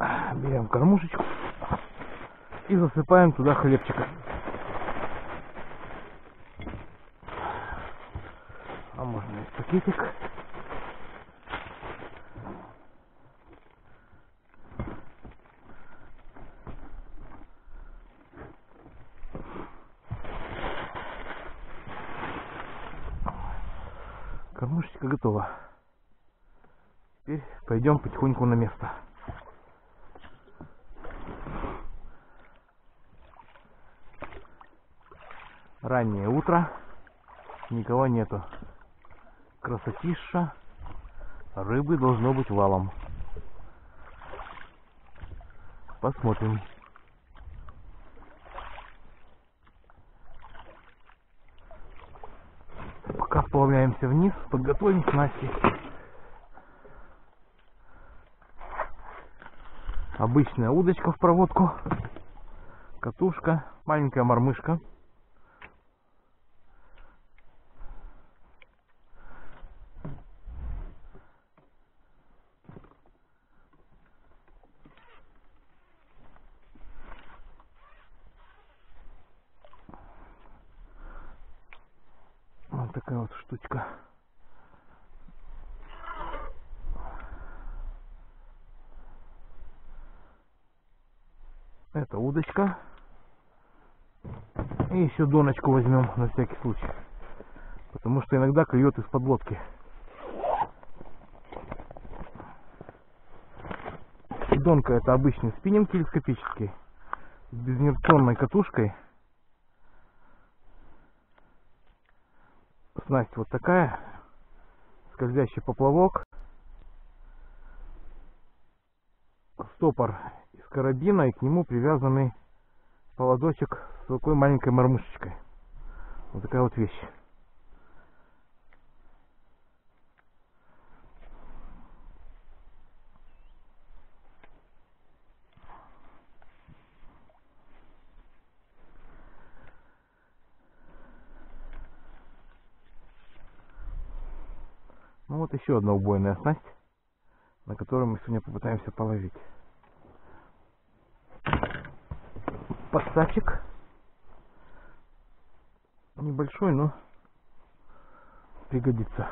Берем кормушечку и засыпаем туда хлебчика. А можно и пакетик. Кормушечка готова. Теперь пойдем потихоньку на место. Раннее утро. Никого нету. Красотища. Рыбы должно быть валом. Посмотрим. Пока сплавляемся вниз, подготовим снасти. Обычная удочка в проводку. Катушка, маленькая мормышка. Такая вот штучка. Это удочка. И еще доночку возьмем на всякий случай. Потому что иногда клюет из-под лодки. Донка это обычный спиннинг телескопический с безинерционной катушкой. Снасть вот такая. Скользящий поплавок. Стопор из карабина и к нему привязанный поводочек с такой маленькой мормышечкой. Вот такая вот вещь. Вот еще одна убойная снасть, на которую мы сегодня попытаемся половить. Подсачек. Небольшой, но пригодится.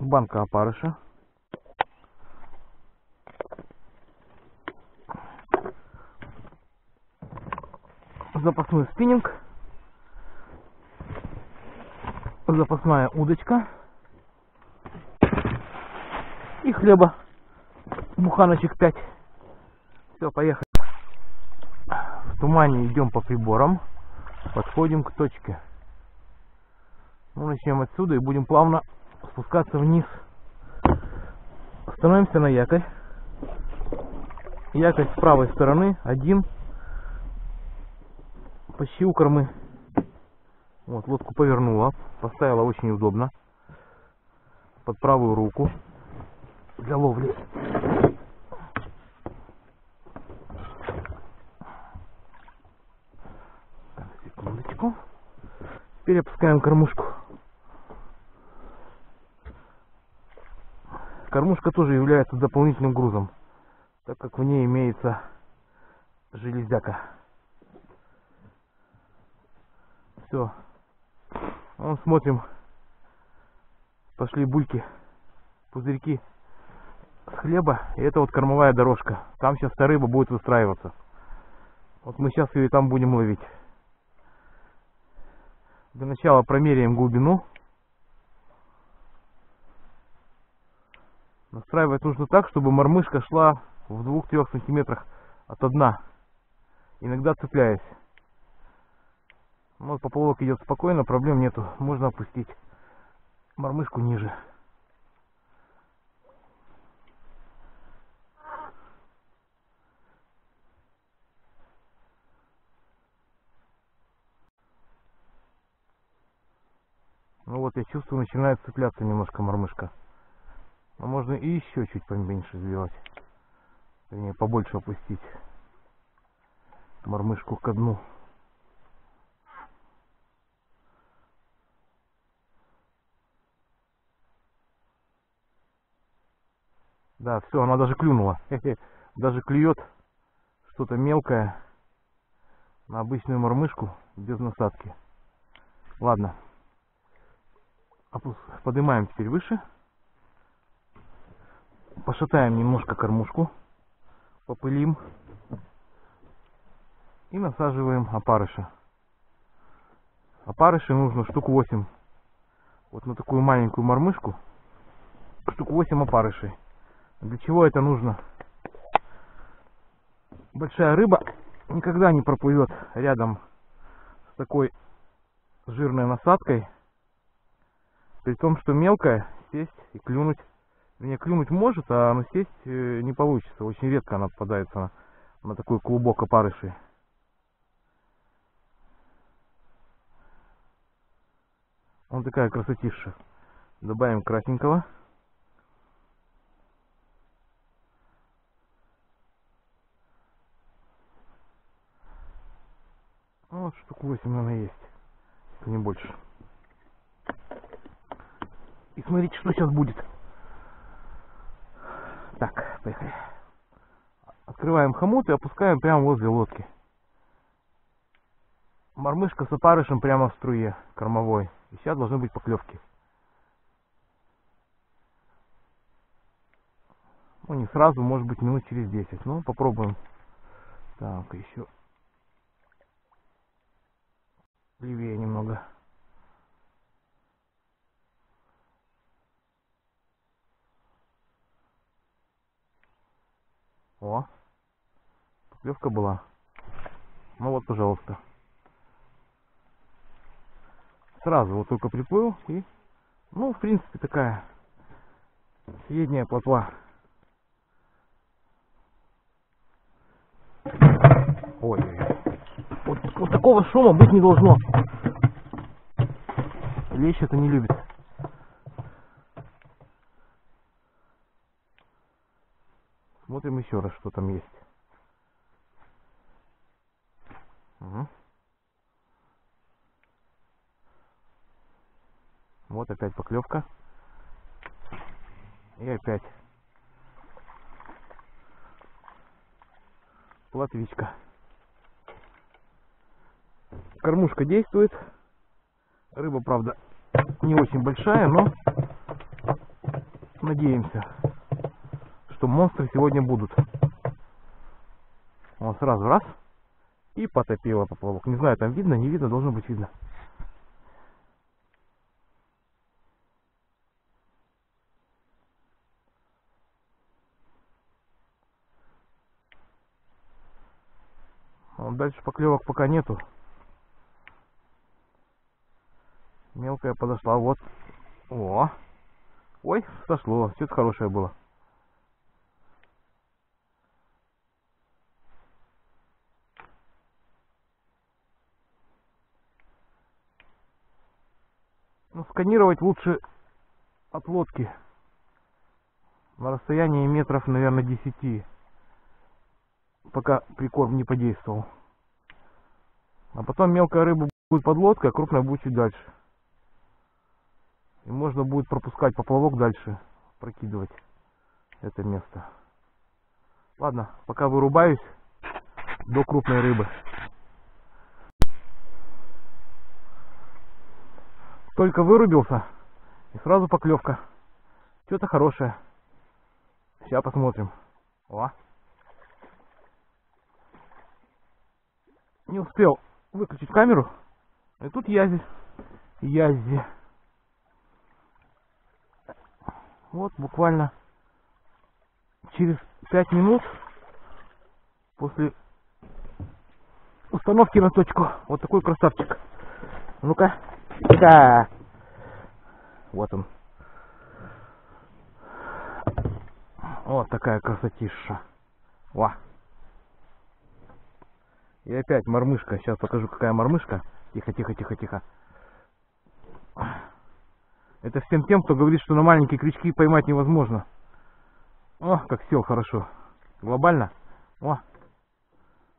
Банка опарыша. Запасной спиннинг, запасная удочка и хлеба. Буханочек 5. Все, поехали. В тумане идем по приборам. Подходим к точке. Ну, начнем отсюда и будем плавно спускаться вниз. Становимся на якорь. Якорь с правой стороны. Один почти у кормы. Вот, лодку повернула, поставила очень удобно. Под правую руку для ловли. Так, секундочку. Теперь опускаем кормушку. Кормушка тоже является дополнительным грузом, так как в ней имеется железяка. Все. Вон смотрим. Пошли бульки, пузырьки с хлеба. И это вот кормовая дорожка. Там сейчас вся рыба будет выстраиваться. Вот мы сейчас ее и там будем ловить. Для начала промеряем глубину. Настраивать нужно так, чтобы мормышка шла в 2-3 сантиметрах от дна. Иногда цепляясь. Ну, поплавок идет спокойно, проблем нету. Можно опустить мормышку ниже. Ну вот я чувствую, начинает цепляться немножко мормышка. Но можно и еще чуть поменьше сделать. Вернее, побольше опустить мормышку ко дну. Да, все, она даже клюнула. Даже клюет что-то мелкое на обычную мормышку без насадки. Ладно. Поднимаем теперь выше. Пошатаем немножко кормушку. Попылим. И насаживаем опарыша. Опарышей нужно штук 8. Вот на такую маленькую мормышку штук 8 опарышей. Для чего это нужно? Большая рыба никогда не проплывет рядом с такой жирной насадкой. При том, что мелкая сесть и клюнуть. Вернее, клюнуть может, а на сесть э, не получится. Очень редко она попадается на, на такой клубок опарышей. Вот такая красотища. Добавим красненького. Вот штук 8, наверное, есть. Не больше. И смотрите, что сейчас будет. Так, поехали. Открываем хомут и опускаем прямо возле лодки. Мормышка с опарышем прямо в струе кормовой. И сейчас должны быть поклевки. Ну, не сразу, может быть, минут через 10. Ну, попробуем. Так, еще левее немного. О, поклевка была. Ну вот, пожалуйста. Сразу вот только приплыл и, ну, в принципе, такая средняя плотва. Ой, вот, такого шума быть не должно. Лещ это не любит. Смотрим еще раз, что там есть. Угу. Вот опять поклевка. И опять платвичка. Кормушка действует. Рыба, правда, не очень большая, но надеемся, что монстры сегодня будут. Он сразу раз и потопила поплавок. Не знаю, там видно, не видно, должно быть видно. Дальше поклевок пока нету. Мелкая подошла. Вот. О. Ой, сошло. Что-то хорошее было. Ну, сканировать лучше от лодки. На расстоянии метров, наверное, 10. Пока прикорм не подействовал. А потом мелкая рыба будет под лодкой, а крупная будет чуть дальше. И можно будет пропускать поплавок дальше, прокидывать это место. Ладно, пока вырубаюсь до крупной рыбы. Только вырубился, и сразу поклевка. Что-то хорошее. Сейчас посмотрим. О. Не успел выключить камеру. И тут язи. Язи. Вот буквально через 5 минут после установки на точку. Вот такой красавчик. Ну-ка. Да. Вот он. Вот такая красотища. Ва. И опять мормышка. Сейчас покажу, какая мормышка. Тихо, тихо, тихо, тихо. Это всем тем, кто говорит, что на маленькие крючки поймать невозможно. О, как сел хорошо. Глобально. О,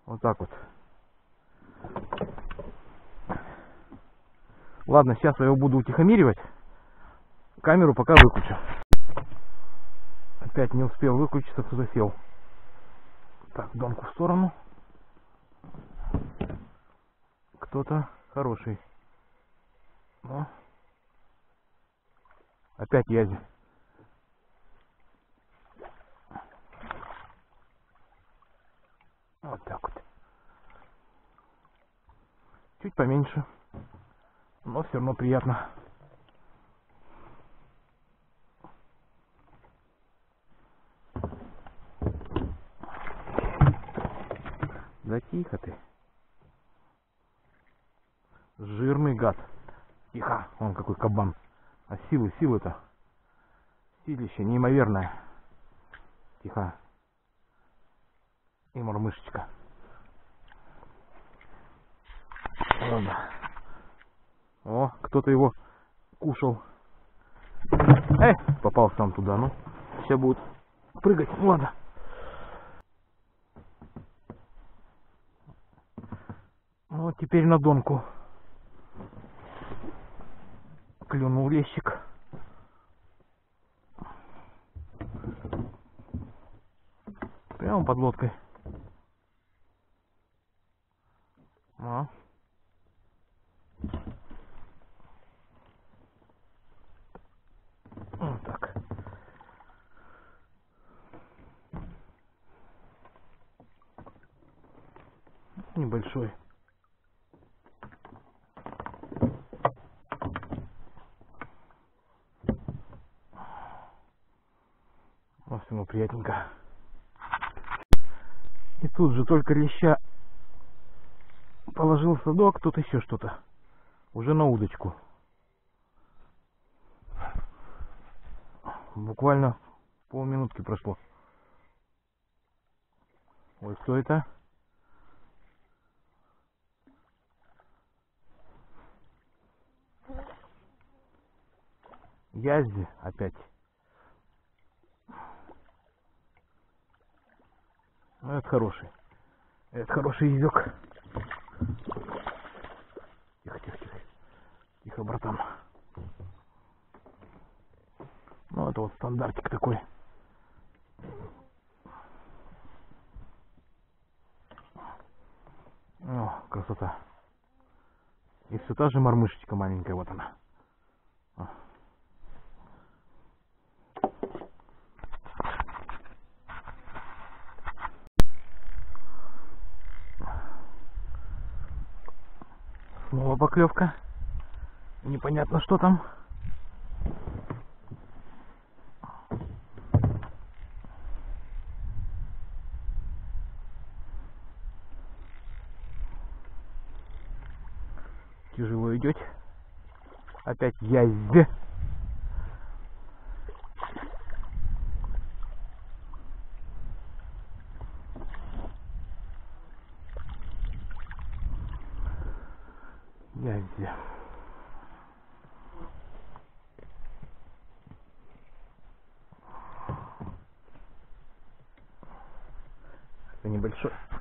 вот так вот. Ладно, сейчас я его буду утихомиривать. Камеру пока выключу. Опять не успел выключиться, кто засел. Так, донку в сторону. Кто-то хороший. Но... Опять язи. Вот так вот. Чуть поменьше. Но все равно приятно. Да тихо ты. Жирный гад. Тихо, он какой кабан. А силы, силы-то. Силище неимоверное. Тихо. И мормышечка. Ладно. О, кто-то его кушал. Эй, попал сам туда, ну. Сейчас будет прыгать. Ну ладно. Ну, теперь на донку. Клюнул лещик. Прямо под лодкой. А. Вот так. Небольшой. Во всему приятненько. И тут же только леща положил садок, тут еще что-то. Уже на удочку. Буквально полминутки прошло. Ой, кто это? Язди опять. Это хороший. Это хороший язык. Тихо, тихо, тихо. Тихо, братан. Ну, это вот стандартик такой. О, красота. И все та же мормышечка маленькая, вот она. Снова поклевка. Непонятно, что там. Тяжело идет. Опять язь. Язь. Это небольшой.